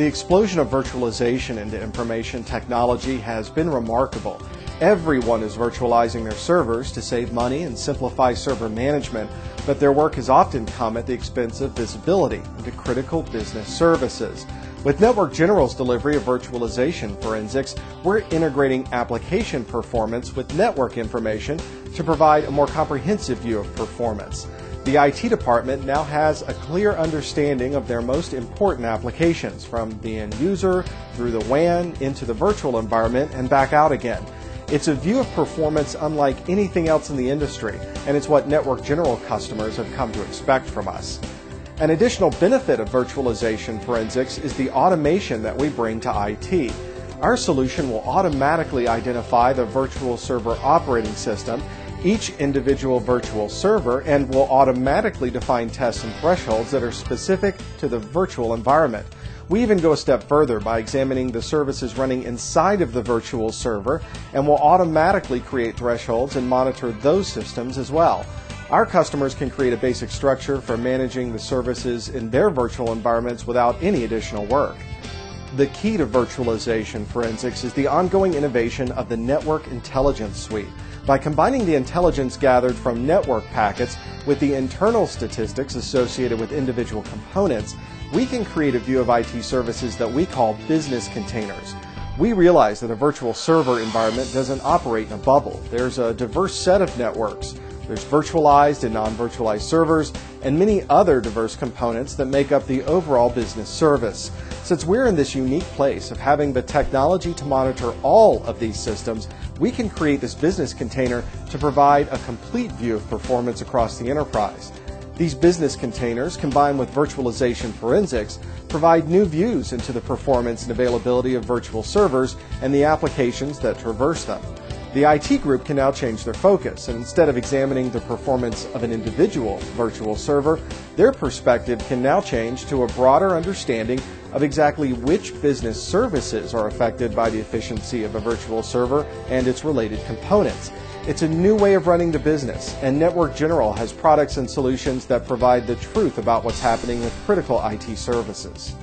The explosion of virtualization into information technology has been remarkable. Everyone is virtualizing their servers to save money and simplify server management, but their work has often come at the expense of visibility into critical business services. With Network General's delivery of virtualization forensics, we're integrating application performance with network information to provide a more comprehensive view of performance. The IT department now has a clear understanding of their most important applications, from the end user through the WAN into the virtual environment and back out again. It's a view of performance unlike anything else in the industry, and it's what Network General customers have come to expect from us. An additional benefit of virtualization forensics is the automation that we bring to IT. Our solution will automatically identify the virtual server operating system each individual virtual server and will automatically define tests and thresholds that are specific to the virtual environment. We even go a step further by examining the services running inside of the virtual server and will automatically create thresholds and monitor those systems as well. Our customers can create a basic structure for managing the services in their virtual environments without any additional work. The key to virtualization forensics is the ongoing innovation of the Network Intelligence Suite. By combining the intelligence gathered from network packets with the internal statistics associated with individual components, we can create a view of IT services that we call business containers. We realize that a virtual server environment doesn't operate in a bubble. There's a diverse set of networks there's virtualized and non-virtualized servers and many other diverse components that make up the overall business service. Since we're in this unique place of having the technology to monitor all of these systems, we can create this business container to provide a complete view of performance across the enterprise. These business containers, combined with virtualization forensics, provide new views into the performance and availability of virtual servers and the applications that traverse them. The IT group can now change their focus, and instead of examining the performance of an individual virtual server, their perspective can now change to a broader understanding of exactly which business services are affected by the efficiency of a virtual server and its related components. It's a new way of running the business, and Network General has products and solutions that provide the truth about what's happening with critical IT services.